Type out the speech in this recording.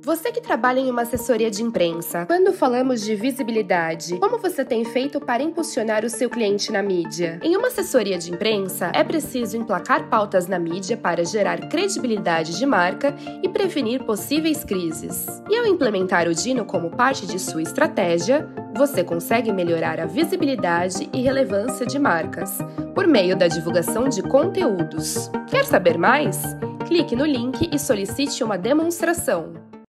Você que trabalha em uma assessoria de imprensa, quando falamos de visibilidade, como você tem feito para impulsionar o seu cliente na mídia? Em uma assessoria de imprensa, é preciso emplacar pautas na mídia para gerar credibilidade de marca e prevenir possíveis crises. E ao implementar o Dino como parte de sua estratégia, você consegue melhorar a visibilidade e relevância de marcas por meio da divulgação de conteúdos. Quer saber mais? Clique no link e solicite uma demonstração.